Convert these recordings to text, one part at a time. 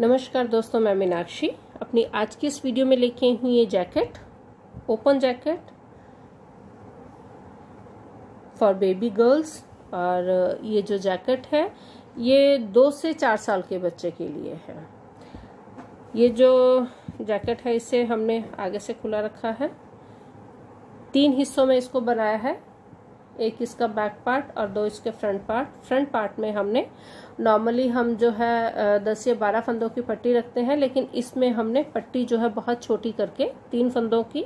नमस्कार दोस्तों, मैं मीनाक्षी। अपनी आज की इस वीडियो में लेके आई हूँ ये jacket, open jacket for baby girls और ये जो जैकेट है, ये दो से चार साल के बच्चे के लिए है। ये जो जैकेट है, इसे हमने आगे से खुला रखा है। तीन हिस्सों में इसको बनाया है। एक इसका बैक पार्ट और दो इसके फ्रंट पार्ट फ्रंट पार्ट में हमने नॉर्मली हम जो है दस या बारह फंदों की पट्टी रखते हैं, लेकिन इसमें हमने पट्टी जो है बहुत छोटी करके, तीन फंदों की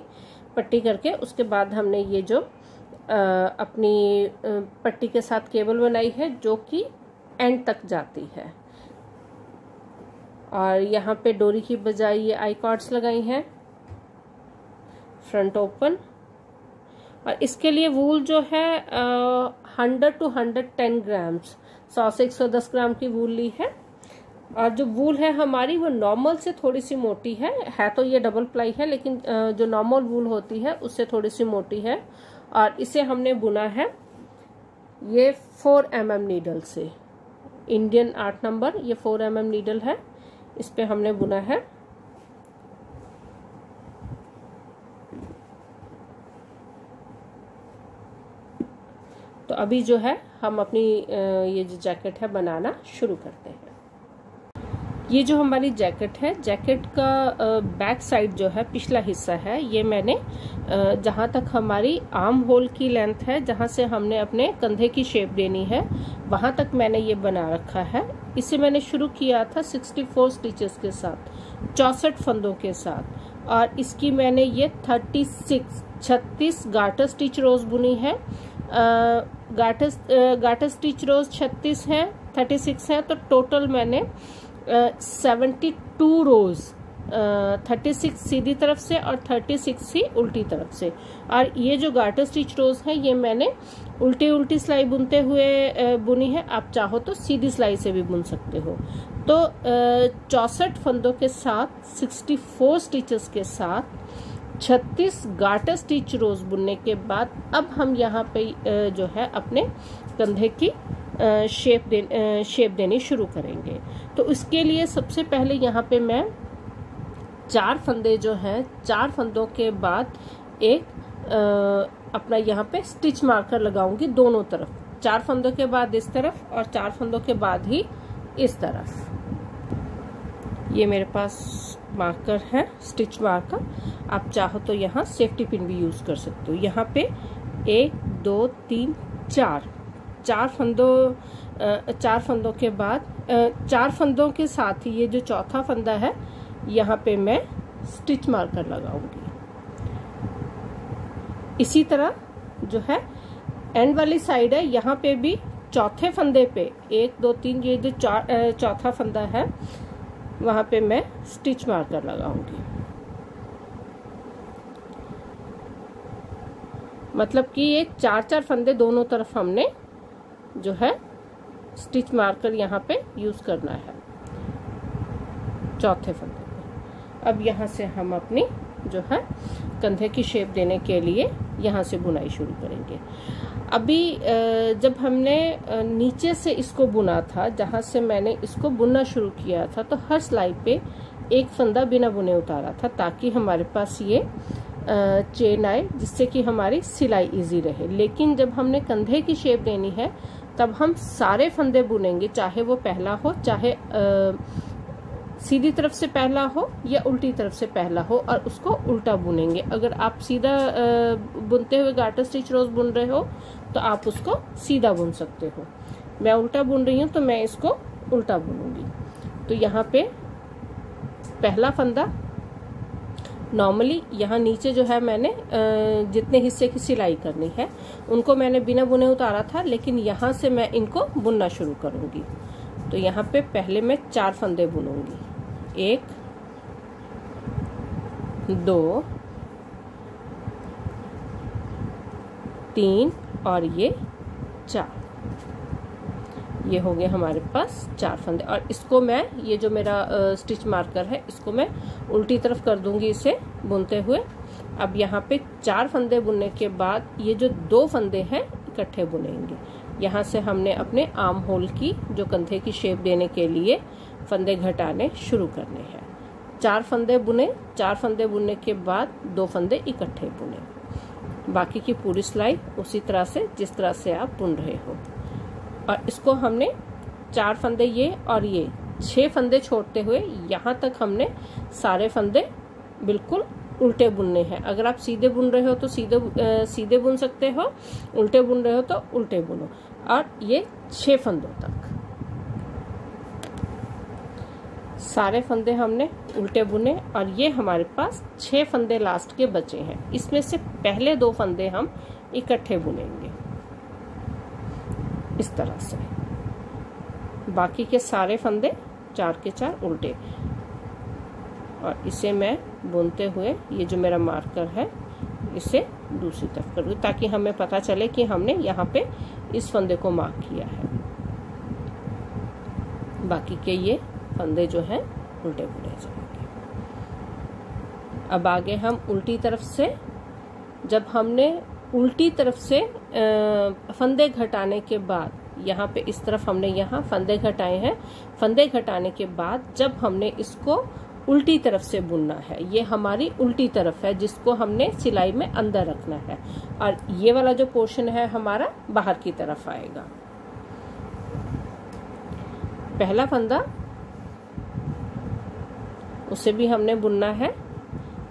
पट्टी करके, उसके बाद हमने ये जो अपनी पट्टी के साथ केबल बनाई है, जो कि एंड तक जाती है। और यहाँ पे डोरी की बजाय ये आई कॉर्ड्स लगाई हैं। फ्रंट ओपन और इसके लिए वूल जो है hundred to hundred ten grams सौ से एक सौ दस ग्राम की वूल ली है। और जो वूल है हमारी, वो नॉर्मल से थोड़ी सी मोटी है। है तो ये डबल प्लाई है, लेकिन जो नॉर्मल वूल होती है, उससे थोड़ी सी मोटी है। और इसे हमने बुना है ये फोर एम एम नीडल से। इंडियन आठ नंबर ये फोर एम एम नीडल है। इस पर हमने बुना है। तो अभी जो है, हम अपनी ये जो जैकेट है बनाना शुरू करते हैं। ये जो हमारी जैकेट है, जैकेट का बैक साइड जो है, पिछला हिस्सा है। ये मैंने जहाँ तक हमारी आर्म होल की लेंथ है, जहाँ से हमने अपने कंधे की शेप देनी है, वहाँ तक मैंने ये बना रखा है। इसे मैंने शुरू किया था 64 स्टिचेस के साथ, चौसठ फंदों के साथ। और इसकी मैंने ये 36 छत्तीस गाटर स्टिच रोज बुनी है। गाटर गाटर स्टिच रोज छत्तीस है थर्टी सिक्स है तो टोटल मैंने seventy two rows thirty six सीधी तरफ़ से और थर्टी सिक्स ही उल्टी तरफ़ से। और ये जो गाटर स्टिच रोज है, ये मैंने उल्टी उल्टी सिलाई बुनते हुए बुनी है। आप चाहो तो सीधी सिलाई से भी बुन सकते हो। तो चौसठ फंदों के साथ सिक्सटी फोर स्टिचेस के साथ छत्तीस गाटर स्टिच रोज बुनने के बाद अब हम यहाँ पे जो है अपने कंधे की शेप दे शेप देनी शुरू करेंगे। तो इसके लिए सबसे पहले यहाँ पे मैं चार फंदे जो हैं चार फंदों के बाद एक आ, अपना यहाँ पे स्टिच मार्कर लगाऊँगी दोनों तरफ़। चार फंदों के बाद इस तरफ़ और चार फंदों के बाद ही इस तरफ़। ये मेरे पास मार्कर है स्टिच मार्कर आप चाहो तो यहाँ सेफ्टी पिन भी यूज़ कर सकते हो। यहाँ पे एक, दो, तीन, चार। चार फंदों चार फंदों के बाद चार फंदों के साथ ही ये जो चौथा फंदा है, यहाँ पे मैं स्टिच मार्कर लगाऊँगी। इसी तरह जो है एंड वाली साइड है, यहाँ पे भी चौथे फंदे पे, एक, दो, तीन, ये जो चौथा फंदा है वहाँ पे मैं स्टिच मार्कर लगाऊँगी। मतलब कि ये चार चार फंदे दोनों तरफ़ हमने जो है स्टिच मार्कर यहाँ पे यूज़ करना है। चौथे फंदे पे। अब यहाँ से हम अपनी जो है कंधे की शेप देने के लिए यहाँ से बुनाई शुरू करेंगे। अभी जब हमने नीचे से इसको बुना था जहाँ से मैंने इसको बुनना शुरू किया था तो हर सिलाई पे एक फंदा बिना बुने उतारा था ताकि हमारे पास ये चेन आए जिससे कि हमारी सिलाई इजी रहे। लेकिन जब हमने कंधे की शेप देनी है तब हम सारे फंदे बुनेंगे चाहे वो पहला हो चाहे आ, सीधी तरफ़ से पहला हो या उल्टी तरफ़ से पहला हो और उसको उल्टा बुनेंगे। अगर आप सीधा बुनते हुए गाटर स्टिच रोज बुन रहे हो तो आप उसको सीधा बुन सकते हो। मैं उल्टा बुन रही हूँ तो मैं इसको उल्टा बुनूँगी। तो यहाँ पे पहला फंदा नॉर्मली यहाँ नीचे जो है मैंने जितने हिस्से की सिलाई करनी है, उनको मैंने बिना बुने उतारा था, लेकिन यहाँ से मैं इनको बुनना शुरू करूँगी। तो यहाँ पे पहले मैं चार फंदे बुनूँगी। एक, दो, तीन और ये चार। ये हो गए हमारे पास चार फंदे। और इसको मैं, ये जो मेरा स्टिच मार्कर है, इसको मैं उल्टी तरफ़ कर दूँगी इसे बुनते हुए। अब यहाँ पे चार फंदे बुनने के बाद ये जो दो फंदे हैं, इकट्ठे बुनेंगे। यहाँ से हमने अपने आर्म होल की, जो कंधे की शेप देने के लिए फंदे घटाने शुरू करने हैं। चार फंदे बुने, चार फंदे बुनने के बाद दो फंदे इकट्ठे बुने। बाकी की पूरी सिलाई उसी तरह से, जिस तरह से आप बुन रहे हो। और इसको हमने चार फंदे ये और ये छह फंदे छोड़ते हुए यहाँ तक हमने सारे फंदे बिल्कुल उल्टे बुनने हैं। अगर आप सीधे बुन रहे हो तो सीधे सीधे बुन सकते हो, उल्टे बुन रहे हो तो उल्टे बुनो। और ये छह फंदों तक। सारे फंदे हमने उल्टे बुने और ये हमारे पास छह फंदे लास्ट के बचे हैं। इसमें से पहले दो फंदे हम इकट्ठे बुनेंगे। इस तरह से। बाकी के सारे फंदे चार के चार उल्टे। और इसे मैं बुनते हुए, ये जो मेरा मार्कर है, इसे दूसरी तरफ़ कर दूँ, ताकि हमें पता चले कि हमने यहाँ पे इस फंदे को मार्क किया है। बाकी के ये फंदे जो हैं, उल्टे बुने जाएँगे। अब आगे हम उल्टी तरफ़ से, जब हमने उल्टी तरफ़ से फंदे घटाने के बाद, यहाँ पे इस तरफ़ हमने यहाँ फंदे घटाए हैं, फंदे घटाने के बाद जब हमने इसको उल्टी तरफ़ से बुनना है, ये हमारी उल्टी तरफ़ है, जिसको हमने सिलाई में अंदर रखना है, और ये वाला जो पोर्शन है हमारा बाहर की तरफ़ आएगा। पहला फंदा उसे भी हमने बुनना है।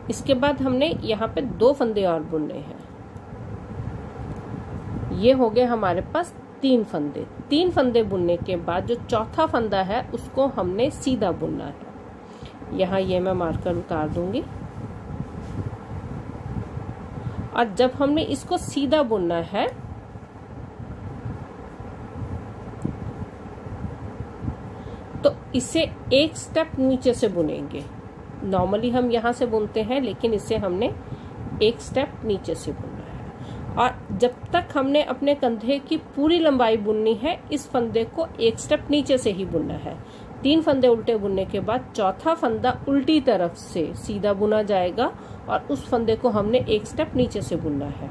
इसके बाद हमने यहाँ पे दो फंदे और बुनने हैं। ये हो गए हमारे पास तीन फंदे। तीन फंदे बुनने के बाद जो चौथा फंदा है, उसको हमने सीधा बुनना है। यहाँ ये मैं मार्कर उतार दूँगी। और जब हमने इसको सीधा बुनना है तो इसे एक स्टेप नीचे से बुनेंगे। नॉर्मली हम यहाँ से बुनते हैं, लेकिन इसे हमने एक स्टेप नीचे से बुना और जब तक हमने अपने कंधे की पूरी लंबाई बुननी है, इस फंदे को एक स्टेप नीचे से ही बुनना है। तीन फंदे उल्टे बुनने के बाद चौथा फंदा उल्टी तरफ़ से सीधा बुना जाएगा और उस फंदे को हमने एक स्टेप नीचे से बुनना है।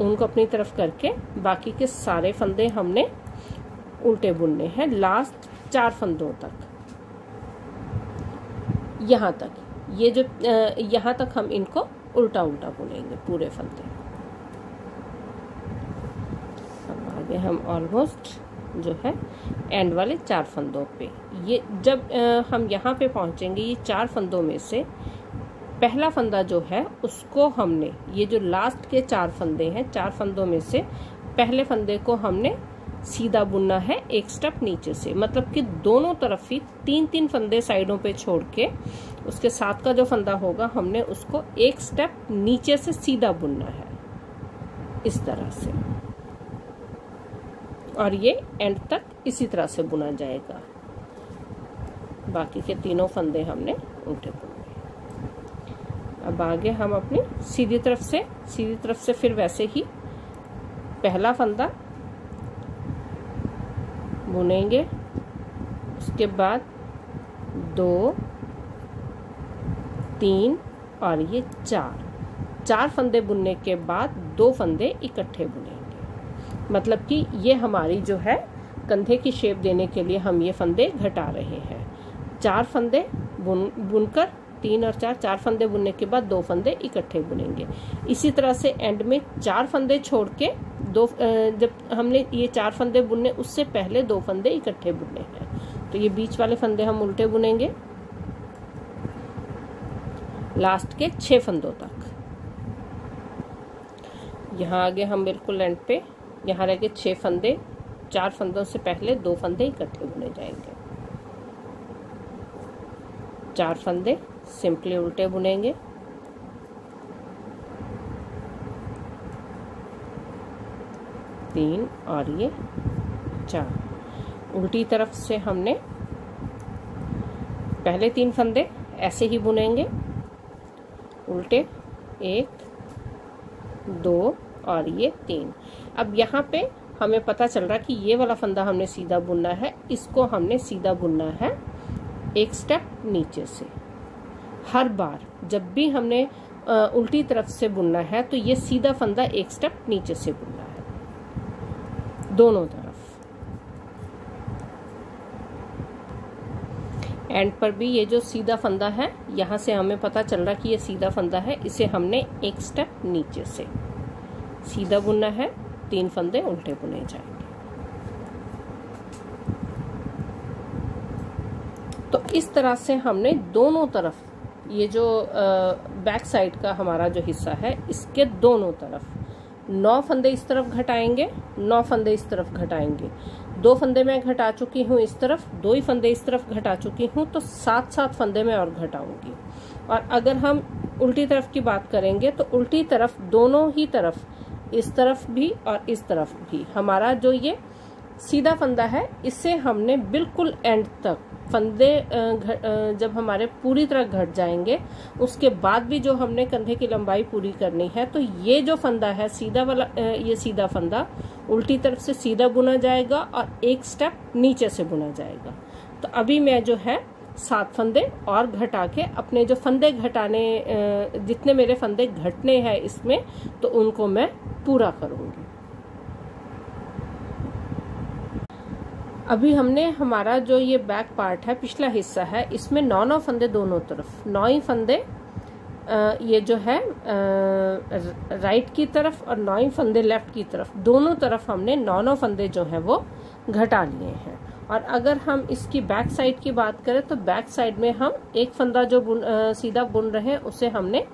उनको अपनी तरफ़ करके बाकी के सारे फंदे हमने उल्टे बुनने हैं। लास्ट चार फंदों तक। यहाँ तक। ये जो यहाँ तक हम इनको उल्टा उल्टा बुनेंगे, पूरे फंदे। गए हम ऑलमोस्ट जो है एंड वाले चार फंदों पे। ये जब हम यहाँ पे पहुँचेंगे, ये चार फंदों में से, पहला फंदा जो है, उसको हमने, ये जो लास्ट के चार फंदे हैं, चार फंदों में से, पहले फंदे को हमने सीधा बुनना है एक स्टेप नीचे से। मतलब कि दोनों तरफ़ ही तीन तीन फंदे साइडों पे छोड़ के उसके साथ का जो फंदा होगा, हमने उसको एक स्टेप नीचे से सीधा बुनना है। इस तरह से। और ये एंड तक इसी तरह से बुना जाएगा। बाकी के तीनों फंदे हमने उल्टे बुने। अब आगे हम अपनी सीधी तरफ़ से, सीधी तरफ़ से फिर वैसे ही पहला फंदा बुनेंगे उसके बाद दो, तीन और ये चार। चार फंदे बुनने के बाद दो फंदे इकट्ठे बुने मतलब कि ये हमारी जो है कंधे की शेप देने के लिए हम ये फंदे घटा रहे हैं। चार फंदे बुन बुनकर तीन और चार चार फंदे बुनने के बाद दो फंदे इकट्ठे बुनेंगे इसी तरह से एंड में चार फंदे छोड़ के दो जब हमने ये चार फंदे बुनने, उससे पहले दो फंदे इकट्ठे बुनने हैं। तो ये बीच वाले फंदे हम उल्टे बुनेंगे। लास्ट के छह फंदों तक। यहाँ आगे हम बिल्कुल एंड पे, यहाँ रह गए छः फंदे, चार फंदों से पहले दो फंदे इकट्ठे बुने जाएँगे। चार फंदे सिंपली उल्टे बुनेंगे। तीन और ये चार। उल्टी तरफ़ से हमने पहले तीन फंदे ऐसे ही बुनेंगे। उल्टे एक, दो और ये तीन। अब यहाँ पे हमें पता चल रहा कि ये वाला फंदा हमने सीधा बुनना है, इसको हमने सीधा बुनना है एक स्टेप नीचे से। हर बार जब भी हमने उल्टी तरफ़ से बुनना है तो ये सीधा फंदा एक स्टेप नीचे से बुनना है। दोनों तरफ़। एंड पर भी ये जो सीधा फंदा है, यहाँ से हमें पता चल रहा कि ये सीधा फंदा है, इसे हमने एक स्टेप नीचे से। सीधा बुनना है, तीन फंदे उल्टे बुने जाएँगे। तो इस तरह से हमने दोनों तरफ़, ये जो बैक साइड का हमारा जो हिस्सा है, इसके दोनों तरफ़ नौ फंदे इस तरफ़ घटाएँगे, नौ फंदे इस तरफ़ घटाएँगे। दो फंदे मैं घटा चुकी हूँ इस तरफ़, दो ही फंदे इस तरफ़ घटा चुकी हूँ तो सात सात फंदे मैं और घटाऊँगी। और अगर हम उल्टी तरफ़ की बात करेंगे तो उल्टी तरफ़ दोनों ही तरफ़, इस तरफ़ भी और इस तरफ़ भी। हमारा जो ये सीधा फंदा है, इससे हमने बिल्कुल एंड तक फंदे जब हमारे पूरी तरह घट जाएँगे, उसके बाद भी जो हमने कंधे की लंबाई पूरी करनी है तो ये जो फंदा है, सीधा वाला ये सीधा फंदा, उल्टी तरफ़ से सीधा बुना जाएगा और एक स्टेप नीचे से बुना जाएगा। तो अभी मैं जो है, सात फंदे और घटा के, अपने जो फंदे घटाने जितने मेरे फंदे घटने हैं इसमें तो उनको मैं पूरा करूँगी। अभी हमने हमारा जो ये बैक पार्ट है पिछला हिस्सा है इसमें नौ नौ फंदे दोनों तरफ़। नौ ही फंदे ये जो है राइट की तरफ़ और नौ ही फंदे लेफ़्ट की तरफ़। दोनों तरफ़ हमने नौ नौ फंदे जो है वो घटा लिए हैं। और अगर हम इसकी बैक साइड की बात करें तो बैक साइड में हम एक फंदा जो बुन आ, सीधा बुन रहे हैं उसे हमने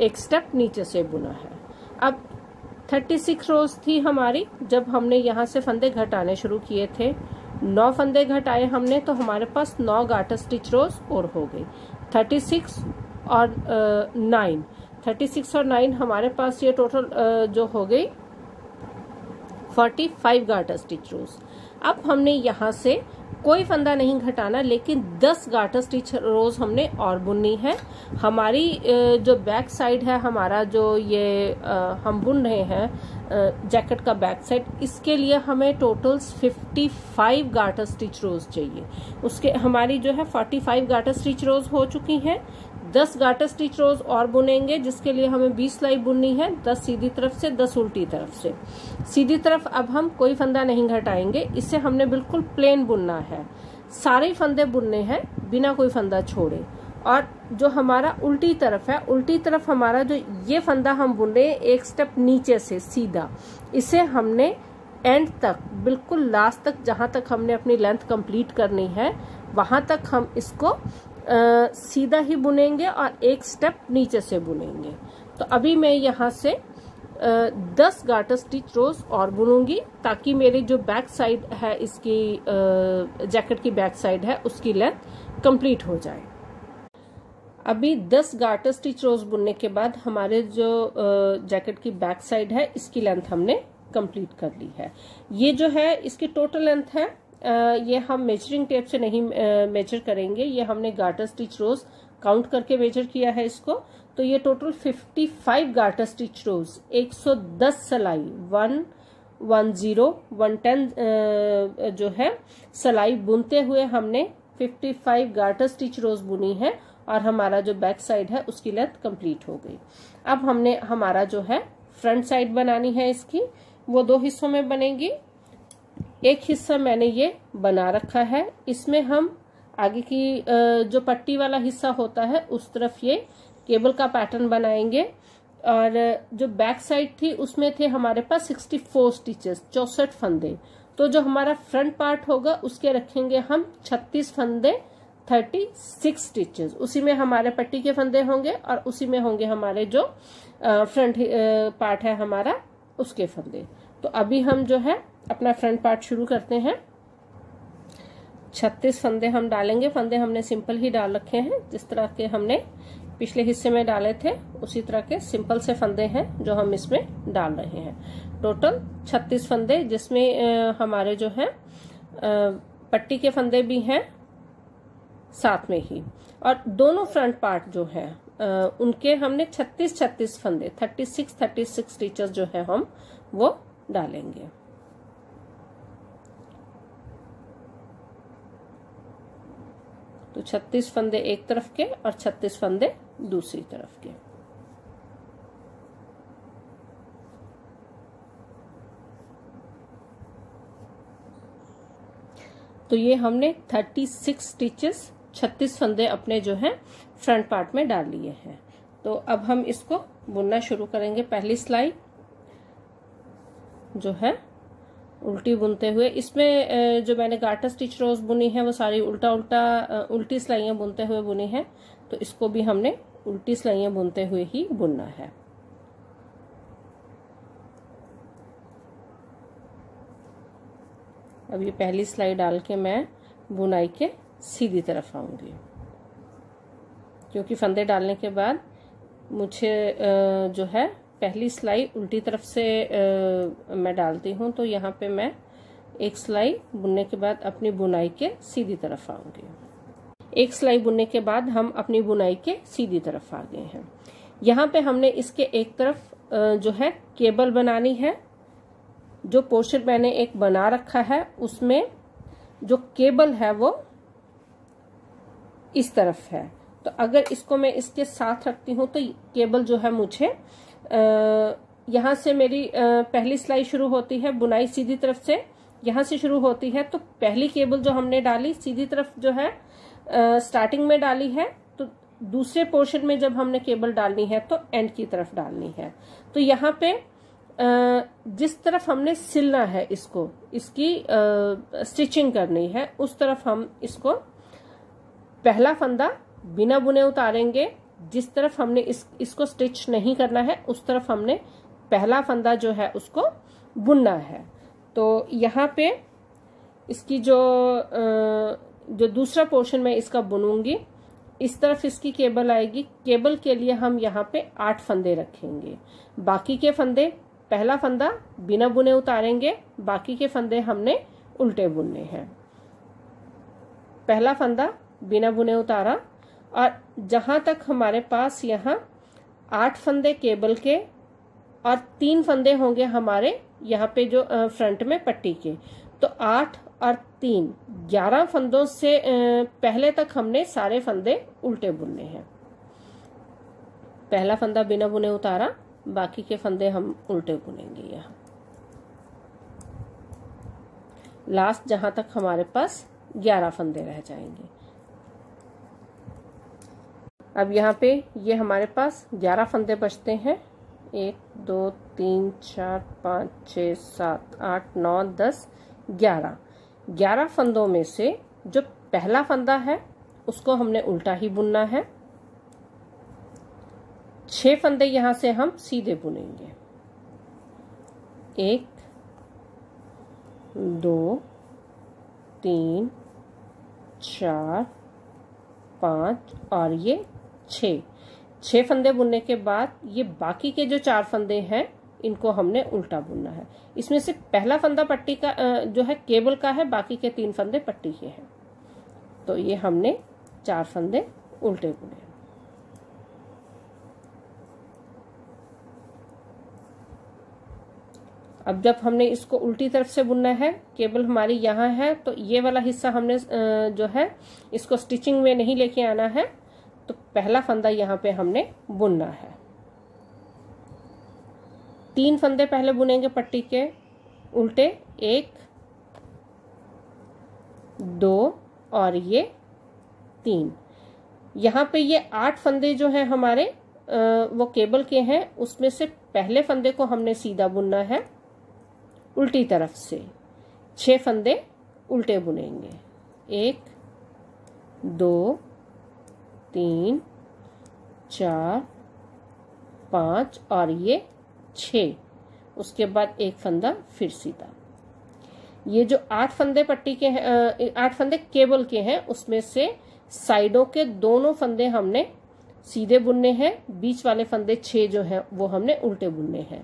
एक स्टेप नीचे से बुना है। अब 36 रोज थी हमारी जब हमने यहाँ से फंदे घटाने शुरू किए थे। नौ फंदे घटाए हमने तो हमारे पास नौ गाटर स्टिच रोज और हो गई। थर्टी सिक्स और नाइन थर्टी सिक्स और नाइन हमारे पास ये टोटल जो हो गई forty five garter stitch rows अब हमने यहाँ से कोई फंदा नहीं घटाना, लेकिन 10 गाटर स्टिच रोज हमने और बुननी है। हमारी जो बैक साइड है, हमारा जो ये हम बुन रहे हैं जैकेट का बैक साइड, इसके लिए हमें टोटल 55 गाटर स्टिच रोज चाहिए। उसके, हमारी जो है 45 गाटर स्टिच रोज हो चुकी हैं। दस गाटर स्टिच रोज और बुनेंगे, जिसके लिए हमें बीस सिलाई बुननी है, दस सीधी तरफ़ से, दस उल्टी तरफ़ से। सीधी तरफ़ अब हम कोई फंदा नहीं घटाएँगे, इससे हमने बिल्कुल प्लेन बुनना है। सारे फंदे बुनने हैं, बिना कोई फंदा छोड़े। और जो हमारा उल्टी तरफ़ है, उल्टी तरफ़ हमारा जो ये फंदा हम बुन रहे हैं, एक स्टेप नीचे से सीधा, इसे हमने एंड तक, बिल्कुल लास्ट तक, जहाँ तक हमने अपनी लेंथ कंप्लीट करनी है, वहाँ तक हम इसको आ, सीधा ही बुनेंगे और एक स्टेप नीचे से बुनेंगे। तो अभी मैं यहाँ से आ, दस गाटर स्टिच रोज और बुनूँगी ताकि मेरी जो बैक साइड है इसकी जैकेट की बैक साइड है उसकी लेंथ कंप्लीट हो जाए। अभी 10 गाटर स्टिच रोज बुनने के बाद हमारे जो जैकेट की बैक साइड है इसकी लेंथ हमने कंप्लीट कर ली है। ये जो है इसकी टोटल लेंथ है ये हम मेजरिंग टेप से नहीं मेजर करेंगे। ये हमने गार्टर स्टिच रोज काउंट करके मेजर किया है इसको। तो ये टोटल 55 गार्टर स्टिच रोज 110 सलाई one one zero one ten जो है, सलाई बुनते हुए हमने 55 गार्टर स्टिच रोज बुनी है और हमारा जो बैक साइड है उसकी लेंथ कंप्लीट हो गई। अब हमने, हमारा जो है फ्रंट साइड बनानी है इसकी। वो दो हिस्सों में बनेगी। एक हिस्सा मैंने ये बना रखा है। इसमें हम आगे की जो पट्टी वाला हिस्सा होता है, उस तरफ़ ये केबल का पैटर्न बनाएँगे। और जो बैक साइड थी, उसमें थे हमारे पास 64 स्टिचेस, चौसठ फंदे। तो जो हमारा फ्रंट पार्ट होगा, उसके रखेंगे हम 36 फंदे 36 स्टिचेस। उसी में हमारे पट्टी के फंदे होंगे और उसी में होंगे हमारे जो फ्रंट पार्ट है हमारा, उसके फंदे। तो अभी हम जो है अपना फ्रंट पार्ट शुरू करते हैं। छत्तीस फंदे हम डालेंगे। फंदे हमने सिंपल ही डाल रखे हैं, जिस तरह के हमने पिछले हिस्से में डाले थे, उसी तरह के सिंपल से फंदे हैं जो हम इसमें डाल रहे हैं। टोटल छत्तीस फंदे, जिसमें हमारे जो है पट्टी के फंदे भी हैं, साथ में ही। और दोनों फ्रंट पार्ट जो है उनके हमने छत्तीस छत्तीस फंदे thirty six thirty six stitches जो है हम, वो डालेंगे। तो 36 फंदे एक तरफ़ के और 36 फंदे दूसरी तरफ़ के। तो ये हमने 36 स्टिचेस छत्तीस फंदे अपने जो है, फ्रंट पार्ट में डाल लिए हैं। तो अब हम इसको बुनना शुरू करेंगे। पहली सिलाई जो है उल्टी बुनते हुए। इसमें जो मैंने गाटर स्टिच रोज बुनी है, वो सारी उल्टा उल्टा उल्टी सिलाइयाँ बुनते हुए बुनी है। तो इसको भी हमने उल्टी सिलाइयाँ बुनते हुए ही बुनना है। अब ये पहली सिलाई डाल के मैं बुनाई के सीधी तरफ़ आऊँगी। क्योंकि फंदे डालने के बाद मुझे जो है पहली सिलाई उल्टी तरफ़ से आ, मैं डालती हूँ तो यहाँ पे मैं एक सिलाई बुनने के बाद अपनी बुनाई के सीधी तरफ़ आऊँगी। एक सिलाई बुनने के बाद हम अपनी बुनाई के सीधी तरफ़ आ गए हैं। यहाँ पे हमने इसके एक तरफ़ जो है केबल बनानी है जो पोर्शन मैंने एक बना रखा है उसमें जो केबल है वो इस तरफ़ है। तो अगर इसको मैं इसके साथ रखती हूँ तो केबल जो है मुझे यहाँ से मेरी पहली सिलाई शुरू होती है बुनाई सीधी तरफ़ से। यहाँ से शुरू होती है तो पहली केबल जो हमने डाली, सीधी तरफ़ जो है स्टार्टिंग में डाली है तो दूसरे पोर्शन में जब हमने केबल डालनी है तो एंड की तरफ़ डालनी है। तो यहाँ पे जिस तरफ़ हमने सिलना है इसको, इसकी स्टिचिंग करनी है, उस तरफ़ हम इसको पहला फंदा बिना बुने उतारेंगे जिस तरफ़ हमने इस, इसको स्टिच नहीं करना है, उस तरफ़ हमने पहला फंदा जो है उसको बुनना है। तो यहाँ पे इसकी जो जो दूसरा पोर्शन में इसका बुनूँगी, इस तरफ़ इसकी केबल आएगी। केबल के लिए हम यहाँ पे आठ फंदे रखेंगे। बाकी के फंदे पहला फंदा बिना बुने उतारेंगे, बाकी के फंदे हमने उल्टे बुनने हैं। पहला फंदा बिना बुने उतारा और जहाँ तक हमारे पास यहाँ आठ फंदे केबल के और तीन फंदे होंगे हमारे यहाँ पे जो फ्रंट में पट्टी के। तो आठ और तीन, ग्यारह फंदों से पहले तक हमने सारे फंदे उल्टे बुनने हैं। पहला फंदा बिना बुने उतारा, बाकी के फंदे हम उल्टे बुनेंगे यहाँ। लास्ट जहाँ तक हमारे पास ग्यारह फंदे रह जाएँगे। अब यहाँ पे ये हमारे पास ग्यारह फंदे बचते हैं। एक, दो, तीन, चार, पाँच छ सात, आठ, नौ, दस, ग्यारह। ग्यारह फंदों में से जो पहला फंदा है, उसको हमने उल्टा ही बुनना है। छह फंदे यहाँ से हम सीधे बुनेंगे। एक, दो, तीन, चार, पाँच और ये छ छह फंदे बुनने के बाद ये बाकी के जो चार फंदे हैं, इनको हमने उल्टा बुनना है। इसमें से पहला फंदा पट्टी का जो है केबल का है, बाकी के तीन फंदे पट्टी के हैं। तो ये हमने चार फंदे उल्टे बुने अब जब हमने इसको उल्टी तरफ़ से बुनना है, केबल हमारी यहाँ है तो ये वाला हिस्सा हमने जो है, इसको स्टिचिंग में नहीं लेके आना है। तो पहला फंदा यहाँ पे हमने बुनना है। तीन फंदे पहले बुनेंगे पट्टी के, उल्टे एक, दो और ये तीन। यहाँ पे ये आठ फंदे जो हैं हमारे वो केबल के हैं, उसमें से पहले फंदे को हमने सीधा बुनना है, उल्टी तरफ़ से। छह फंदे उल्टे बुनेंगे। एक, दो तीन, चार, पाँच और ये छ। उसके बाद एक फंदा फिर सीधा। ये जो आठ फंदे पट्टी के हैं आठ फंदे केबल के हैं, उसमें से साइडों के दोनों फंदे हमने सीधे बुनने हैं, बीच वाले फंदे छह जो हैं, वो हमने उल्टे बुनने हैं।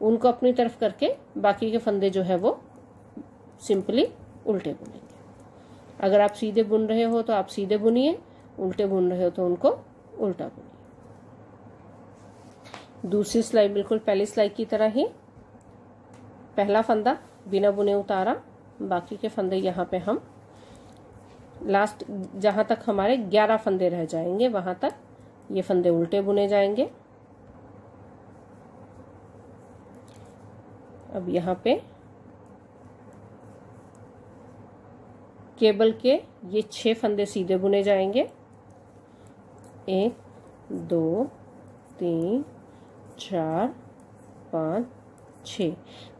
उनको अपनी तरफ़ करके बाकी के फंदे जो है वो सिंपली उल्टे बुनेंगे। अगर आप सीधे बुन रहे हो तो आप सीधे बुनिए। उल्टे बुन रहे हो तो उनको उल्टा बुनिए दूसरी सिलाई बिल्कुल पहली सिलाई की तरह ही। पहला फंदा, बिना बुने उतारा। बाकी के फंदे यहाँ पे हम लास्ट जहाँ तक हमारे ग्यारह फंदे रह जाएँगे, वहाँ तक ये फंदे उल्टे बुने जाएँगे। अब यहाँ पे केबल के ये छह फंदे सीधे बुने जाएँगे। एक दो तीन चार पाँच छ।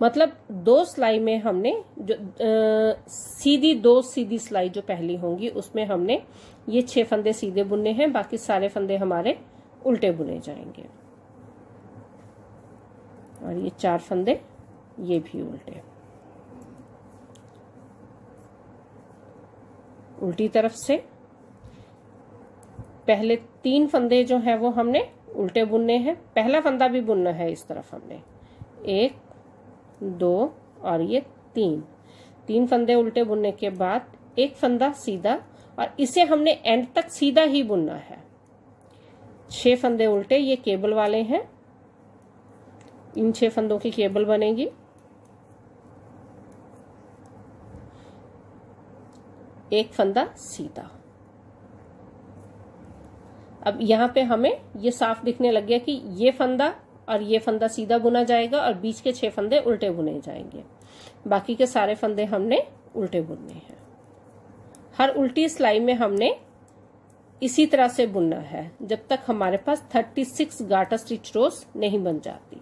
मतलब दो सिलाई में हमने जो आ, सीधी दो सीधी सिलाई जो पहली होंगी उसमें हमने ये छह फंदे सीधे बुनने हैं बाकी सारे फंदे हमारे उल्टे बुने जाएँगे। और ये चार फंदे ये भी उल्टे। उल्टी तरफ़ से पहले तीन फंदे जो है वो हमने उल्टे बुनने हैं। पहला फंदा भी बुनना है इस तरफ़ हमने। एक, दो और ये तीन। तीन फंदे उल्टे बुनने के बाद एक फंदा सीधा और इसे हमने एंड तक सीधा ही बुनना है। छह फंदे उल्टे ये केबल वाले हैं। इन छह फंदों की केबल बनेगी। एक फंदा सीधा। अब यहाँ पे हमें ये साफ़ दिखने लग गया कि ये फंदा और ये फंदा सीधा बुना जाएगा और बीच के छह फंदे उल्टे बुने जाएँगे। बाकी के सारे फंदे हमने उल्टे बुनने हैं। हर उल्टी सिलाई में हमने इसी तरह से बुनना है, जब तक हमारे पास 36 गाटर स्टिच रोज नहीं बन जाती।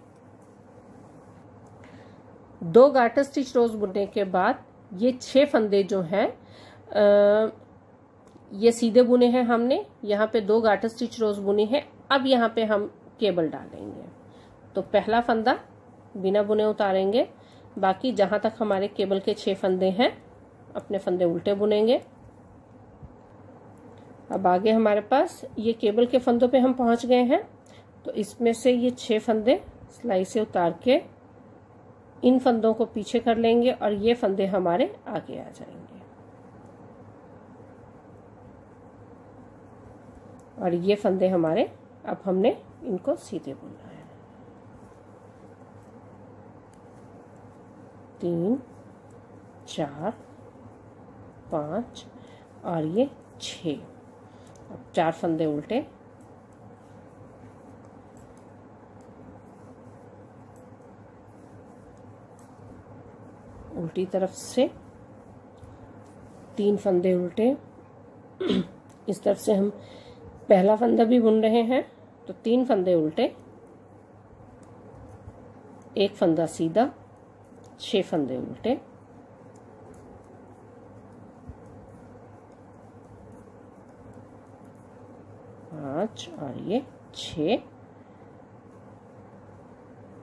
दो गाटर स्टिच रोज बुनने के बाद ये छह फंदे जो हैं ये सीधे बुने हैं हमने, यहाँ पे दो गाटर स्टिच रोज बुनी है, अब यहाँ पे हम केबल डालेंगे। तो पहला फंदा बिना बुने उतारेंगे, बाकी जहाँ तक हमारे केबल के छह फंदे हैं, अपने फंदे उल्टे बुनेंगे। अब आगे हमारे पास ये केबल के फंदों पे हम पहुँच गए हैं तो इसमें से ये छह फंदे सिलाई से उतार के इन फंदों को पीछे कर लेंगे और ये फंदे हमारे आगे आ जाएँगे। और ये फंदे हमारे, अब हमने इनको सीधे बुनना है। तीन, चार, पाँच और ये छ। अब चार फंदे उल्टे। उल्टी तरफ़ से तीन फंदे उल्टे। इस तरफ़ से हम पहला फंदा भी बुन रहे हैं तो तीन फंदे उल्टे। एक फंदा सीधा, छह फंदे उल्टे। पाँच और ये छ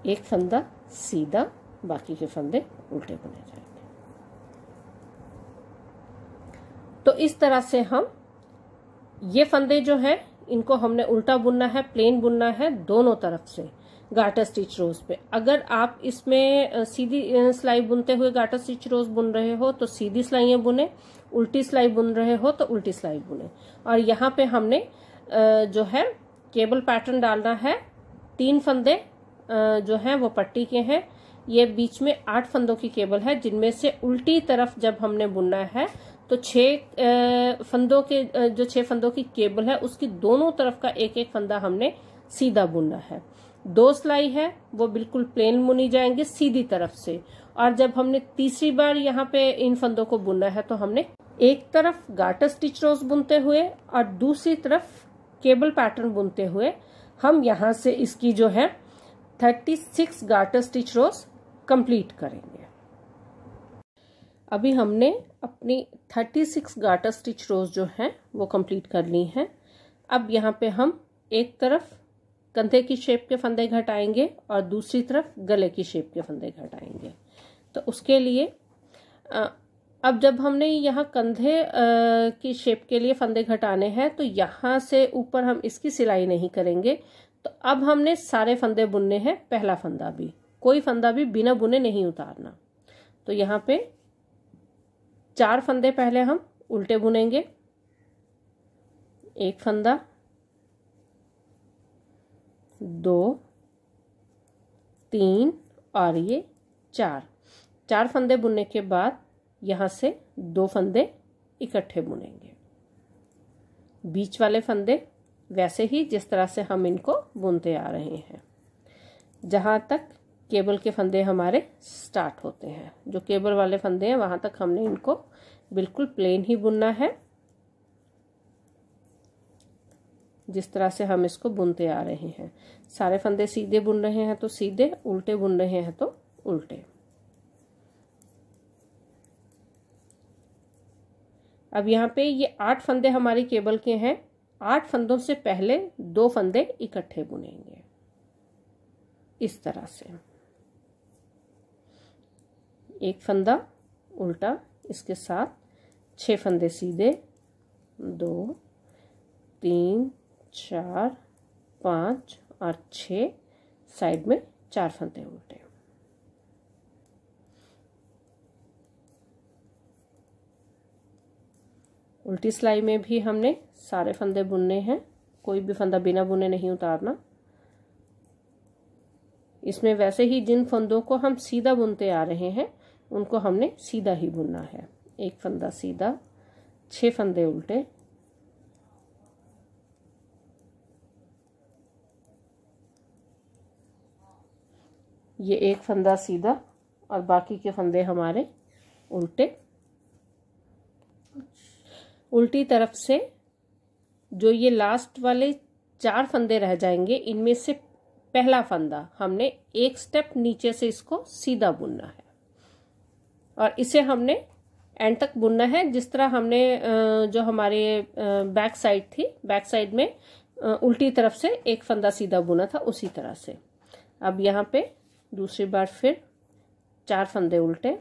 एक फंदा सीधा, बाकी के फंदे उल्टे बुने जाएँगे। तो इस तरह से हम ये फंदे जो है, इनको हमने उल्टा बुनना है प्लेन बुनना है दोनों तरफ़ से गाटर स्टिच रोज पे। अगर आप इसमें सीधी सिलाई बुनते हुए गाटर स्टिच रोज बुन रहे हो तो सीधी सिलाइयाँ बुने, उल्टी सिलाई बुन रहे हो तो उल्टी सिलाई बुने। और यहाँ पे हमने जो है केबल पैटर्न डालना है। तीन फंदे जो है, वो पट्टी के हैं। ये बीच में आठ फंदों की केबल है, जिनमें से उल्टी तरफ़ जब हमने बुनना है तो छह फंदों के जो छह फंदों की केबल है, उसकी दोनों तरफ़ का एक एक फंदा हमने सीधा बुनना है। दो सिलाई है, वो बिल्कुल प्लेन बुनी जाएँगे सीधी तरफ़ से। और जब हमने तीसरी बार यहाँ पे इन फंदों को बुनना है तो हमने एक तरफ़ गाटर स्टिच रोज बुनते हुए और दूसरी तरफ़ केबल पैटर्न बुनते हुए हम यहाँ से इसकी जो है thirty six garter stitch rows complete करेंगे। अभी हमने अपनी 36 गाटर स्टिच रोज जो है, वो कंप्लीट कर ली हैं। अब यहाँ पे हम एक तरफ़ कंधे की शेप के फंदे घटाएँगे और दूसरी तरफ़ गले की शेप के फंदे घटाएँगे। तो उसके लिए अब जब हमने यहाँ कंधे की शेप के लिए फंदे घटाने हैं तो यहाँ से ऊपर हम इसकी सिलाई नहीं करेंगे। तो अब हमने सारे फंदे बुनने हैं, पहला फंदा भी। कोई फंदा भी बिना बुने नहीं उतारना। तो यहाँ पे चार फंदे पहले हम उल्टे बुनेंगे। एक फंदा, दो, तीन और ये चार। चार फंदे बुनने के बाद यहाँ से दो फंदे इकट्ठे बुनेंगे। बीच वाले फंदे वैसे ही जिस तरह से हम इनको बुनते आ रहे हैं। जहाँ तक केबल के फंदे हमारे स्टार्ट होते हैं। जो केबल वाले फंदे हैं, वहाँ तक हमने इनको बिल्कुल प्लेन ही बुनना है। जिस तरह से हम इसको बुनते आ रहे हैं। सारे फंदे सीधे बुन रहे हैं तो सीधे, उल्टे बुन रहे हैं तो उल्टे। अब यहाँ पे ये आठ फंदे हमारी केबल के हैं। आठ फंदों से पहले दो फंदे इकट्ठे बुनेंगे। इस तरह से। एक फंदा उल्टा, इसके साथ छह फंदे सीधे, दो, तीन, चार, पाँच और छ साइड में चार फंदे उल्टे। उल्टी सिलाई में भी हमने सारे फंदे बुनने हैं, कोई भी फंदा बिना बुने नहीं उतारना। इसमें वैसे ही जिन फंदों को हम सीधा बुनते आ रहे हैं उनको हमने सीधा ही बुनना है। एक फंदा सीधा, छह फंदे उल्टे। ये एक फंदा सीधा और बाकी के फंदे हमारे उल्टे। उल्टी तरफ़ से जो ये लास्ट वाले चार फंदे रह जाएँगे, इनमें से पहला फंदा हमने एक स्टेप नीचे से इसको सीधा बुनना है। और इसे हमने एंड तक बुनना है। जिस तरह हमने जो हमारे बैक साइड थी बैक साइड में उल्टी तरफ़ से एक फंदा सीधा बुना था उसी तरह से। अब यहाँ पे दूसरी बार फिर चार फंदे उल्टे।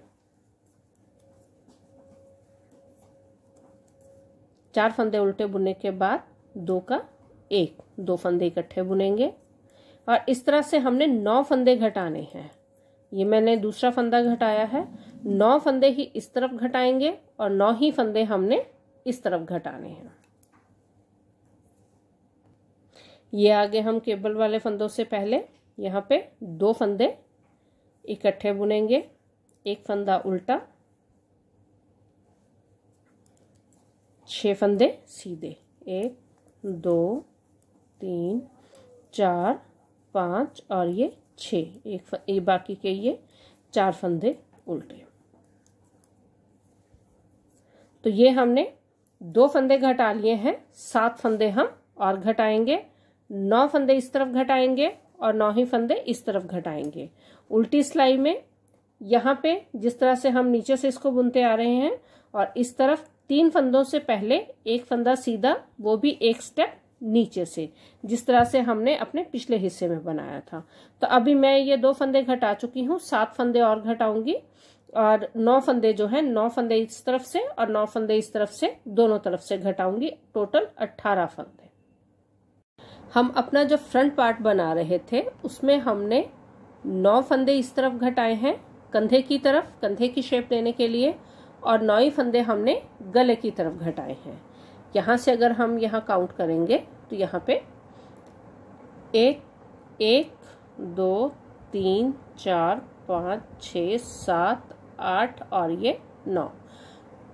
चार फंदे उल्टे बुनने के बाद दो का एक, दो फंदे इकट्ठे बुनेंगे। और इस तरह से हमने नौ फंदे घटाने हैं। ये मैंने दूसरा फंदा घटाया है। नौ फंदे ही इस तरफ़ घटाएँगे और नौ ही फंदे हमने इस तरफ़ घटाने हैं। ये आगे हम केबल वाले फंदों से पहले यहाँ पे दो फंदे इकट्ठे बुनेंगे। एक फंदा उल्टा, छह फंदे सीधे। एक, दो, तीन, चार, पाँच और ये छ एक ये बाकी के ये चार फंदे उल्टे। तो ये हमने दो फंदे घटा लिए हैं, सात फंदे हम और घटाएँगे, नौ फंदे इस तरफ़ घटाएँगे और नौ ही फंदे इस तरफ़ घटाएँगे। उल्टी सिलाई में यहाँ पे जिस तरह से हम नीचे से इसको बुनते आ रहे हैं और इस तरफ़ तीन फंदों से पहले एक फंदा सीधा, वो भी एक स्टेप नीचे से, जिस तरह से हमने अपने पिछले हिस्से में बनाया था। तो अभी मैं ये दो फंदे घटा चुकी हूँ, सात फंदे और घटाऊँगी, और नौ फंदे जो है, नौ फंदे इस तरफ़ से और नौ फंदे इस तरफ़ से, दोनों तरफ़ से घटाऊँगी, टोटल अट्ठारह फंदे। हम अपना जो फ्रंट पार्ट बना रहे थे, उसमें हमने नौ फंदे इस तरफ़ घटाए हैं, कंधे की तरफ़, कंधे की शेप देने के लिए, और नौ ही फंदे हमने गले की तरफ़ घटाए हैं। यहाँ से अगर हम यहाँ काउंट करेंगे तो यहाँ पे एक एक, दो, तीन, चार, पाँच छ सात, आठ और ये नौ।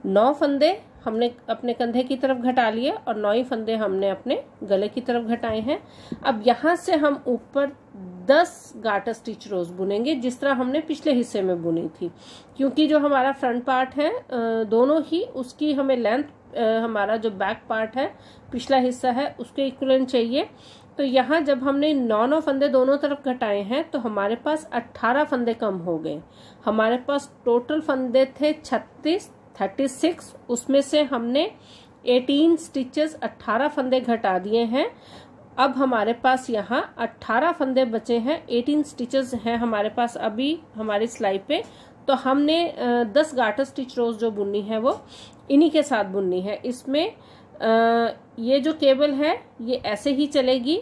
नौ फंदे हमने अपने कंधे की तरफ़ घटा लिए और नौ ही फंदे हमने अपने गले की तरफ़ घटाए हैं। अब यहाँ से हम ऊपर दस गाटर स्टिच रोज बुनेंगे, जिस तरह हमने पिछले हिस्से में बुनी थी। क्योंकि जो हमारा फ्रंट पार्ट है दोनों ही, उसकी हमें लेंथ हमारा जो बैक पार्ट है, पिछला हिस्सा है, उसके इक्वलेंट चाहिए। तो यहाँ जब हमने नौ नौ फंदे दोनों तरफ़ घटाए हैं तो हमारे पास अट्ठारह फंदे कम हो गए। हमारे पास टोटल फंदे थे छत्तीस थर्टी सिक्स उसमें से हमने एटीन स्टिचेस अट्ठारह फंदे घटा दिए हैं। अब हमारे पास यहाँ अट्ठारह फंदे बचे हैं एटीन स्टिचेस हैं हमारे पास अभी, हमारी सिलाई पे। तो हमने दस गाटर स्टिच रोज जो बुननी है वो इन्हीं के साथ बुननी है। इसमें आ, ये जो केबल है ये ऐसे ही चलेगी।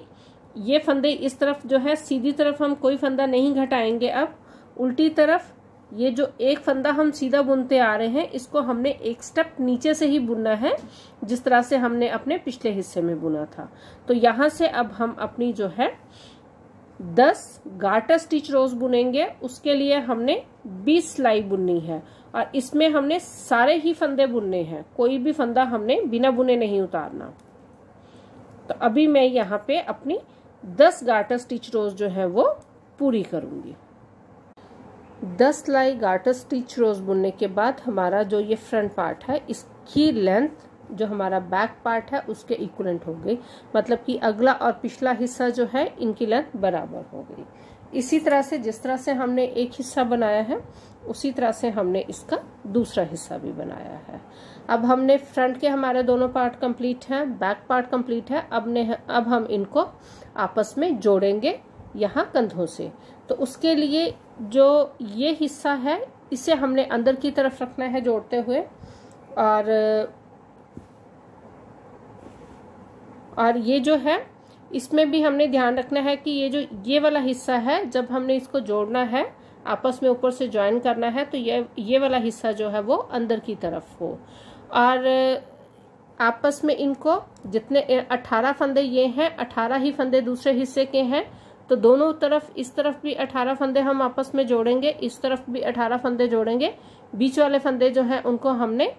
ये फंदे इस तरफ़ जो है सीधी तरफ़ हम कोई फंदा नहीं घटाएँगे अब। उल्टी तरफ़ ये जो एक फंदा हम सीधा बुनते आ रहे हैं इसको हमने एक स्टेप नीचे से ही बुनना है जिस तरह से हमने अपने पिछले हिस्से में बुना था। तो यहाँ से अब हम अपनी जो है दस गाटर स्टिच रोज बुनेंगे। उसके लिए हमने बीस सिलाई बुननी है। और इसमें हमने सारे ही फंदे बुनने हैं। कोई भी फंदा हमने बिना बुने नहीं उतारना। तो अभी मैं यहाँ पे अपनी दस गाटर स्टिच रोज जो है वो पूरी करूँगी। दस लाई गार्टर स्टिच रोज बुनने के बाद हमारा जो ये फ्रंट पार्ट है, इसकी लेंथ जो हमारा बैक पार्ट है, उसके इक्वलेंट हो गई। मतलब कि अगला और पिछला हिस्सा जो है, इनकी लेंथ बराबर हो गई। इसी तरह से जिस तरह से हमने एक हिस्सा बनाया है उसी तरह से हमने इसका दूसरा हिस्सा भी बनाया है। अब हमने फ्रंट के हमारे दोनों पार्ट कंप्लीट हैं बैक पार्ट कंप्लीट है। अब ने, अब हम इनको आपस में जोड़ेंगे यहाँ कंधों से। तो उसके लिए जो ये हिस्सा है, इसे हमने अंदर की तरफ़ रखना है जोड़ते हुए। और और ये जो है, इसमें भी हमने ध्यान रखना है कि ये जो, ये वाला हिस्सा है, जब हमने इसको जोड़ना है आपस में ऊपर से ज्वाइन करना है तो ये ये वाला हिस्सा जो है वो अंदर की तरफ़ हो। और, आपस में इनको जितने अठारह फंदे ये हैं, अठारह ही फंदे दूसरे हिस्से के हैं तो दोनों तरफ़, इस तरफ़ भी अठारह फंदे हम आपस में जोड़ेंगे, इस तरफ़ भी अठारह फंदे जोड़ेंगे, बीच वाले फंदे जो है उनको हमने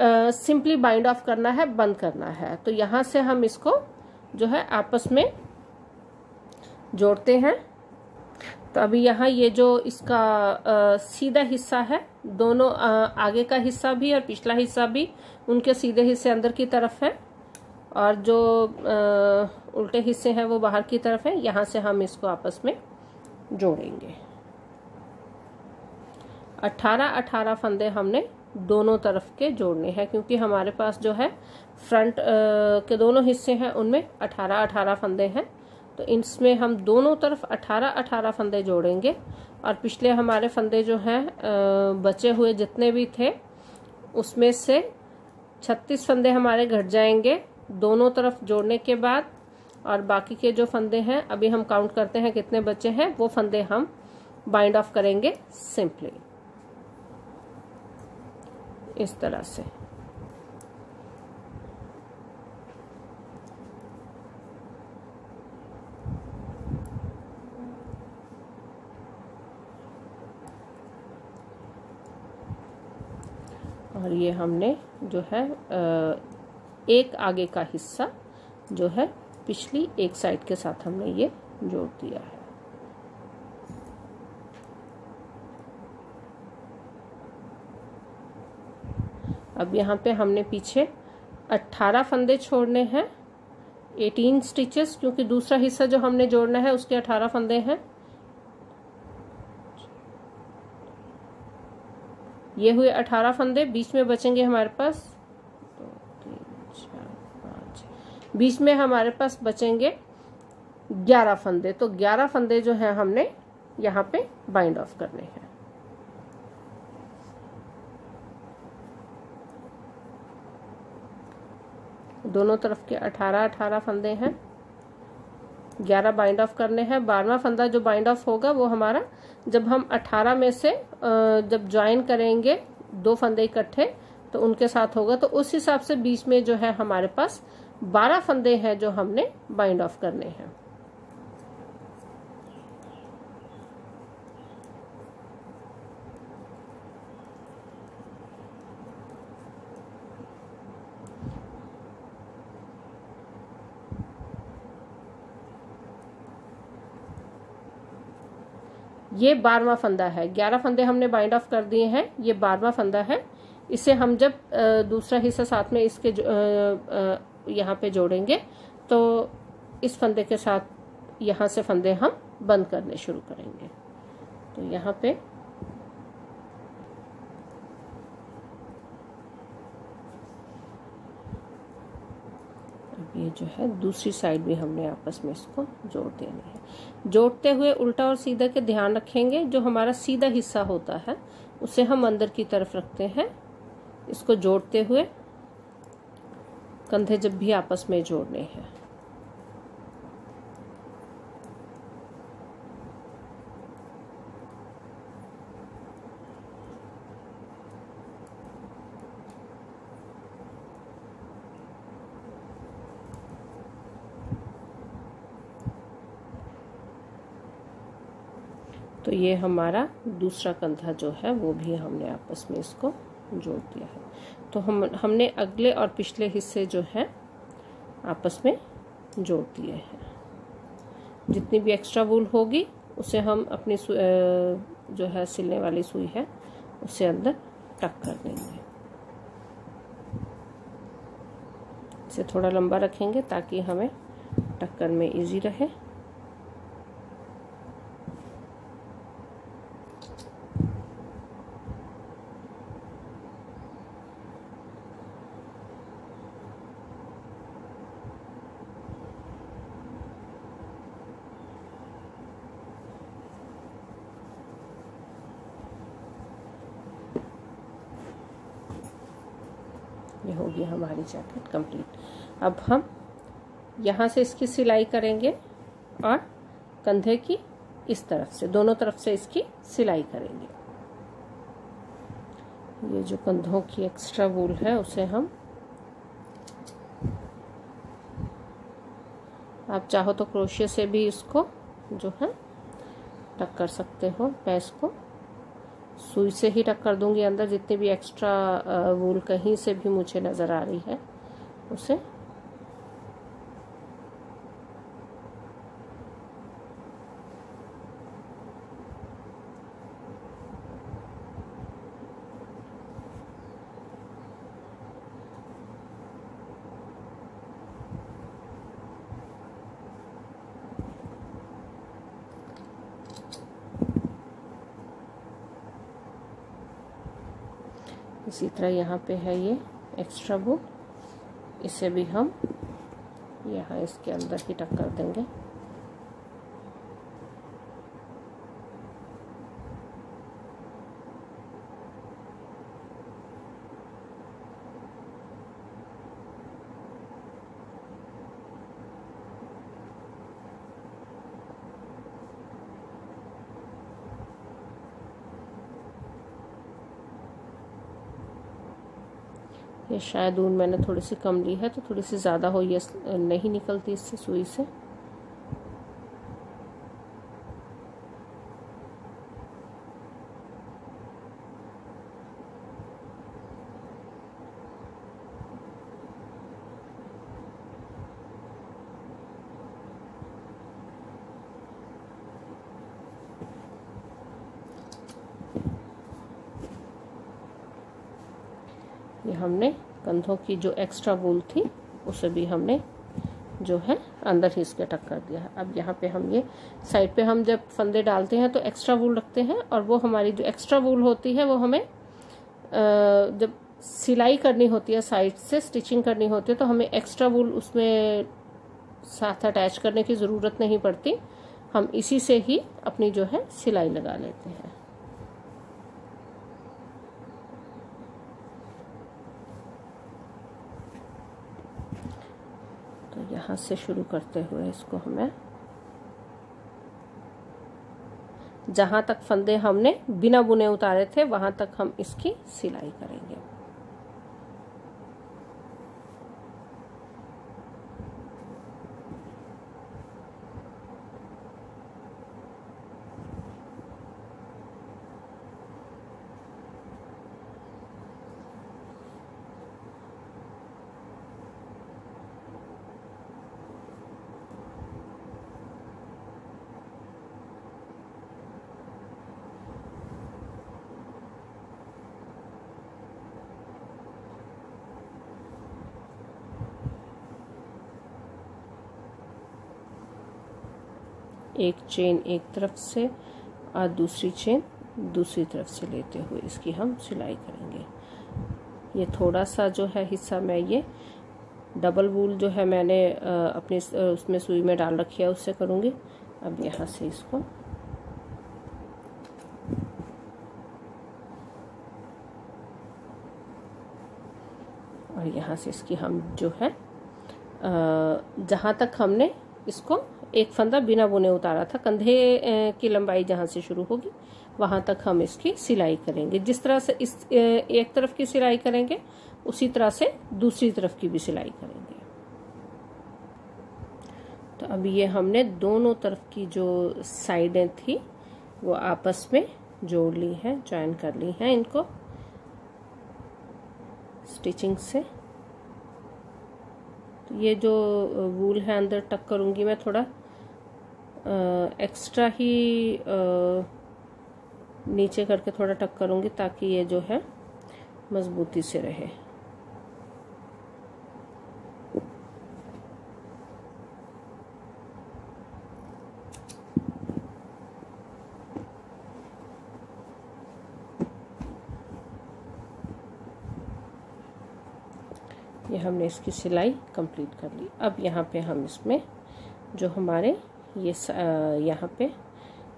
सिंपली बाइंड ऑफ़ करना है, बंद करना है। तो यहाँ से हम इसको जो है आपस में जोड़ते हैं। तो अभी यहाँ ये जो इसका आ, सीधा हिस्सा है दोनों आ, आगे का हिस्सा भी और पिछला हिस्सा भी उनके सीधे हिस्से अंदर की तरफ़ है और जो आ, उल्टे हिस्से हैं वो बाहर की तरफ़ है। यहाँ से हम इसको आपस में जोड़ेंगे। अठारह अठारह फंदे हमने दोनों तरफ़ के जोड़ने हैं क्योंकि हमारे पास जो है फ्रंट के दोनों हिस्से हैं उनमें अठारह अठारह फंदे हैं। तो इसमें हम दोनों तरफ़ अठारह अठारह फंदे जोड़ेंगे। और पिछले हमारे फंदे जो हैं बचे हुए जितने भी थे, उसमें से छत्तीस फंदे हमारे घट जाएँगे दोनों तरफ़ जोड़ने के बाद। और बाकी के जो फंदे हैं, अभी हम काउंट करते हैं कितने बचे हैं, वो फंदे हम बाइंड ऑफ़ करेंगे सिंपली इस तरह से। और ये हमने जो है एक आगे का हिस्सा जो है, पिछली एक साइड के साथ हमने ये जोड़ दिया है। अब यहाँ पे हमने पीछे 18 फंदे छोड़ने हैं 18 स्टिचेस, क्योंकि दूसरा हिस्सा जो हमने जोड़ना है, उसके 18 फंदे हैं। ये हुए 18 फंदे, बीच में बचेंगे हमारे पास दो, तीन, चार, पाँच बीच में हमारे पास बचेंगे 11 फंदे। तो 11 फंदे जो है हमने यहाँ पे बाइंड ऑफ़ करने हैं। दोनों तरफ़ के अठारह अठारह फंदे हैं। ग्यारह बाइंड ऑफ़ करने हैं। बारहवा फंदा जो बाइंड ऑफ़ होगा वो हमारा, जब हम अठारह में से जब ज्वाइन करेंगे, दो फंदे इकट्ठे तो उनके साथ होगा। तो उस हिसाब से बीच में जो है हमारे पास बारह फंदे हैं जो हमने बाइंड ऑफ़ करने हैं। ये बारवा फंदा है। ग्यारह फंदे हमने बाइंड ऑफ़ कर दिए हैं। ये बारवा फंदा है। इसे हम जब दूसरा हिस्सा साथ में इसके यहाँ पे जोड़ेंगे तो इस फंदे के साथ यहाँ से फंदे हम बंद करने शुरू करेंगे। तो यहाँ पे ये जो है, दूसरी साइड भी हमने आपस में इसको जोड़ देनी है। जोड़ते हुए उल्टा और सीधा के ध्यान रखेंगे। जो हमारा सीधा हिस्सा होता है, उसे हम अंदर की तरफ़ रखते हैं। इसको जोड़ते हुए कंधे जब भी आपस में जोड़ने हैं। ये हमारा दूसरा कंधा जो है, वो भी हमने आपस में इसको जोड़ दिया है। तो हम, हमने अगले और पिछले हिस्से जो है, आपस में जोड़ दिए हैं। जितनी भी एक्स्ट्रा वूल होगी, उसे हम अपनी जो है, सिलने वाली सुई है, उसे अंदर टक कर देंगे। इसे थोड़ा लंबा रखेंगे ताकि हमें टक्कर में इजी रहे ये होगी हमारी जैकेट कंप्लीट अब हम यहाँ से इसकी सिलाई करेंगे और कंधे की इस तरफ़ से, दोनों तरफ़ से इसकी सिलाई करेंगे। ये जो कंधों की एक्स्ट्रा वूल है, उसे हम आप चाहो तो क्रोशिया से भी इसको जो है टक कर सकते हो, पैस को। सुई से ही टक कर दूँगी अंदर, जितनी भी एक्स्ट्रा वूल कहीं से भी मुझे नज़र आ रही है, उसे इसी तरह यहाँ पे है ये एक्स्ट्रा बुक इसे भी हम यहाँ इसके अंदर ही टक कर देंगे ये शायद ऊन मैंने थोड़ी सी कम ली है तो थोड़ी सी ज़्यादा हो ये नहीं निकलती इससे, सुई से ये हमने कंधों की जो एक्स्ट्रा वूल थी, उसे भी हमने जो है अंदर ही इसके टक कर दिया है। अब यहाँ पे हम ये साइड पे हम जब फंदे डालते हैं तो एक्स्ट्रा वूल रखते हैं और वो हमारी जो एक्स्ट्रा वूल होती है वो हमें जब सिलाई करनी होती है साइड से स्टिचिंग करनी होती है तो हमें एक्स्ट्रा वूल उसमें साथ अटैच करने की ज़रूरत नहीं पड़ती। हम इसी से ही अपनी जो है सिलाई लगा लेते हैं। यहाँ से शुरू करते हुए इसको हमें जहाँ तक फंदे हमने बिना बुने उतारे थे, वहाँ तक हम इसकी सिलाई करेंगे। एक चेन एक तरफ़ से और दूसरी चेन दूसरी तरफ़ से लेते हुए इसकी हम सिलाई करेंगे। ये थोड़ा सा जो है हिस्सा मैं ये डबल वूल जो है मैंने अपने उसमें सुई में डाल रखी है, उससे करूँगी। अब यहाँ से इसको और यहाँ से इसकी हम जो है जहाँ तक हमने इसको एक फंदा बिना बुने उतारा था। कंधे की लंबाई जहाँ से शुरू होगी, वहाँ तक हम इसकी सिलाई करेंगे। जिस तरह से इस एक तरफ़ की सिलाई करेंगे, उसी तरह से दूसरी तरफ़ की भी सिलाई करेंगे। तो अब ये हमने दोनों तरफ़ की जो साइडें थी, वो आपस में जोड़ ली है, ज्वाइन कर ली है इनको। स्टिचिंग से। तो ये जो वूल है, अंदर टक करूँगी मैं थोड़ा। एक्स्ट्रा ही आ, नीचे करके थोड़ा टक करूँगी ताकि ये जो है मजबूती से रहे। ये हमने इसकी सिलाई कंप्लीट कर ली। अब यहाँ पे हम इसमें जो हमारे ये यहाँ पे,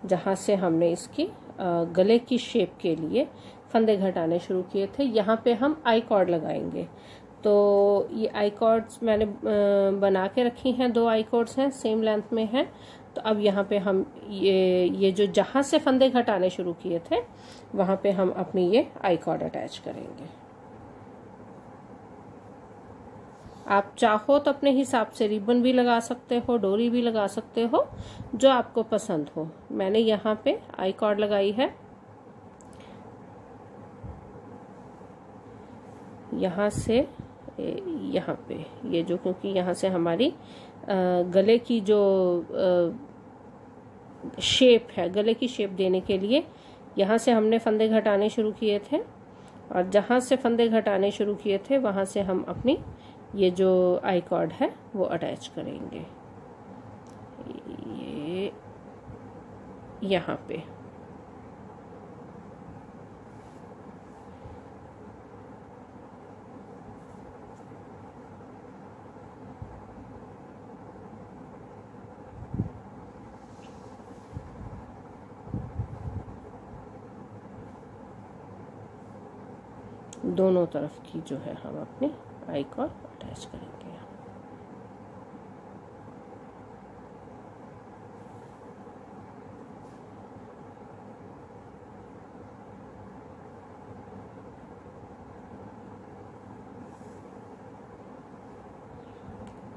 जहाँ से हमने इसकी गले की शेप के लिए फंदे घटाने शुरू किए थे, यहाँ पे हम आई कॉर्ड लगाएँगे। तो ये आई कॉर्ड्स मैंने बना के रखी हैं, दो आई कॉर्ड्स हैं सेम लेंथ में हैं। तो अब यहाँ पे हम ये ये जो जहाँ से फंदे घटाने शुरू किए थे, वहाँ पे हम अपनी ये आई कॉर्ड अटैच करेंगे। आप चाहो तो अपने हिसाब से रिबन भी लगा सकते हो, डोरी भी लगा सकते हो, जो आपको पसंद हो। मैंने यहाँ पे आई कॉर्ड लगाई है। यहाँ से यहाँ पे, ये जो क्योंकि यहाँ से हमारी गले की जो शेप है, गले की शेप देने के लिए यहाँ से हमने फंदे घटाने शुरू किए थे। और जहाँ से फंदे घटाने शुरू किए थे, वहाँ से हम अपनी ये जो आई कॉर्ड है, वो अटैच करेंगे। ये यहाँ पे। दोनों तरफ़ की जो है हम अपने आई कॉर्ड अटैच करेंगे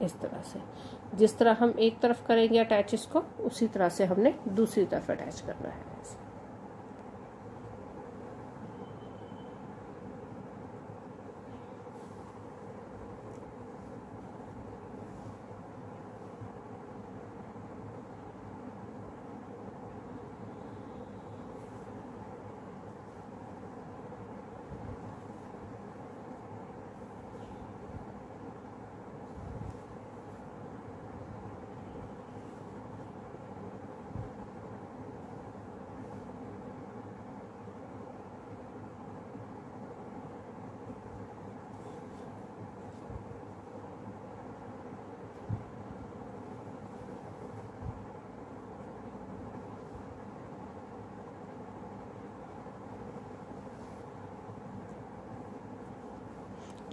इस तरह से। जिस तरह हम एक तरफ़ करेंगे अटैच इसको उसी तरह से हमने दूसरी तरफ़ अटैच करना है।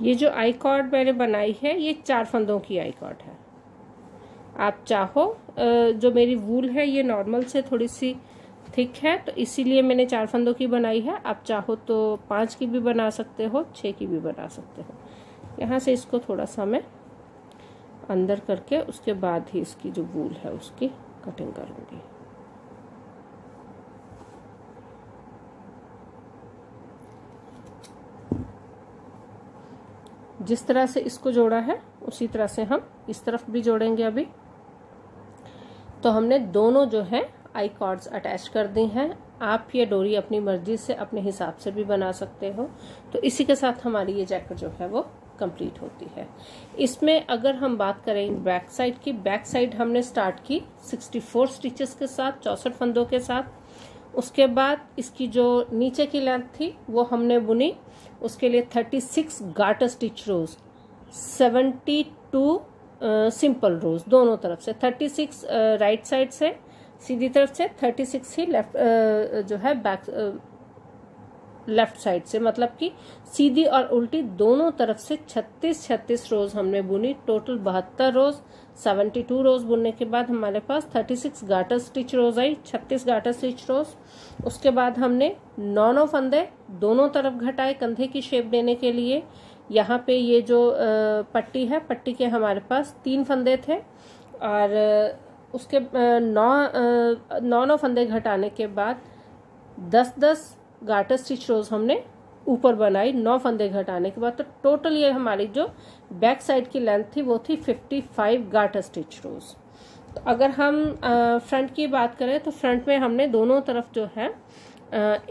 ये जो आई कॉर्ड मैंने बनाई है, ये चार फंदों की आई कॉर्ड है। आप चाहो जो मेरी वूल है, ये नॉर्मल से थोड़ी सी थिक है तो इसीलिए मैंने चार फंदों की बनाई है। आप चाहो तो पाँच की भी बना सकते हो छः की भी बना सकते हो। यहाँ से इसको थोड़ा सा मैं अंदर करके, उसके बाद ही इसकी जो वूल है, उसकी कटिंग करूँगी। जिस तरह से इसको जोड़ा है, उसी तरह से हम इस तरफ़ भी जोड़ेंगे अभी। तो हमने दोनों जो है आई कॉर्ड्स अटैच कर दी हैं। आप ये डोरी अपनी मर्ज़ी से अपने हिसाब से भी बना सकते हो। तो इसी के साथ हमारी ये जैकेट जो है, वो कंप्लीट होती है। इसमें अगर हम बात करें बैक साइड की बैक साइड हमने स्टार्ट की 64 स्टिचेस के साथ, चौसठ फंदों के साथ। उसके बाद इसकी जो नीचे की लेंथ थी, वो हमने बुनी उसके लिए thirty six garter stitch rows seventy two simple rows दोनों तरफ़ से थर्टी सिक्स राइट साइड से सीधी तरफ़ से थर्टी सिक्स ही लेफ़्ट uh, जो है बैक लेफ़्ट साइड से मतलब कि सीधी और उल्टी दोनों तरफ़ से 36 36 रोज हमने बुनी टोटल बहत्तर रोज 72 रोज बुनने के बाद हमारे पास 36 गाटर स्टिच रोज आई 36 गाटर स्टिच रोज। उसके बाद हमने नौ नौ फंदे दोनों तरफ़ घटाए कंधे की शेप देने के लिए। यहाँ पे ये जो पट्टी है, पट्टी के हमारे पास तीन फंदे थे। और, उसके नौ नौ नौ फंदे घटाने के बाद दस दस गाटर स्टिच रोज हमने ऊपर बनाई, नौ फंदे घटाने के बाद तो टोटल ये हमारी जो बैक साइड की लेंथ थी, वो थी fifty five garter stitch rows तो अगर हम फ्रंट की बात करें तो फ्रंट में हमने दोनों तरफ़ जो है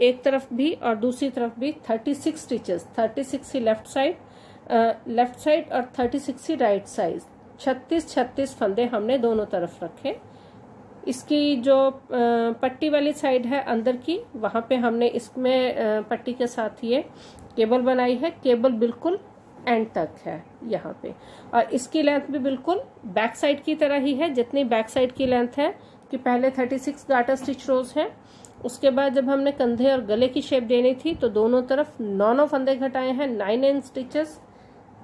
एक तरफ़ भी और दूसरी तरफ़ भी 36 स्टिचेस 36 ही लेफ़्ट साइड लेफ़्ट साइड और 36 ही राइट साइड 36 36 फंदे हमने दोनों तरफ़ रखे। इसकी जो पट्टी वाली साइड है अंदर की, वहाँ पे हमने इसमें पट्टी के साथ ये केबल बनाई है। केबल बिल्कुल एंड तक है यहाँ पे। और इसकी लेंथ भी बिल्कुल बैक साइड की तरह ही है। जितनी बैक साइड की लेंथ है कि पहले 36 गाटर स्टिच रोज है। उसके बाद जब हमने कंधे और गले की शेप देनी थी तो दोनों तरफ़ नौ नौ फंदे घटाए हैं। नाइन एन स्टिचेस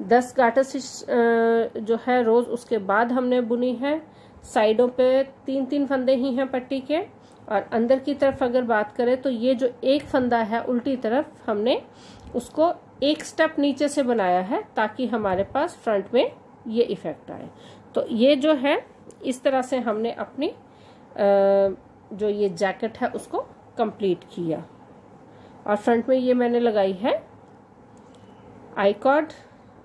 दस गाटर स्टिच जो है रोज उसके बाद हमने बुनी है। साइडों पे तीन तीन फंदे ही हैं पट्टी के। और अंदर की तरफ़ अगर बात करें तो ये जो एक फंदा है उल्टी तरफ़, हमने उसको एक स्टेप नीचे से बनाया है ताकि हमारे पास फ्रंट में ये इफ़ेक्ट आए। तो ये जो है, इस तरह से हमने अपनी जो ये जैकेट है उसको कंप्लीट किया। और फ्रंट में ये मैंने लगाई है आई कार्ड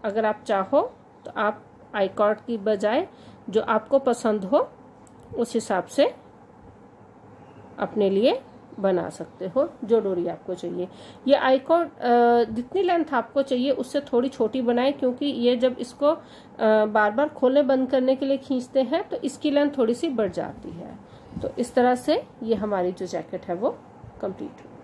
अगर आप चाहो तो आप आई कार्ड की बजाय जो आपको पसंद हो, उस हिसाब से अपने लिए बना सकते हो, जो डोरी आपको चाहिए। ये आई जितनी लेंथ आपको चाहिए, उससे थोड़ी छोटी बनाए, क्योंकि ये जब इसको बार बार खोलने बंद करने के लिए खींचते हैं तो इसकी लेंथ थोड़ी सी बढ़ जाती है। तो इस तरह से ये हमारी जो जैकेट है, वो कंप्लीट हुई।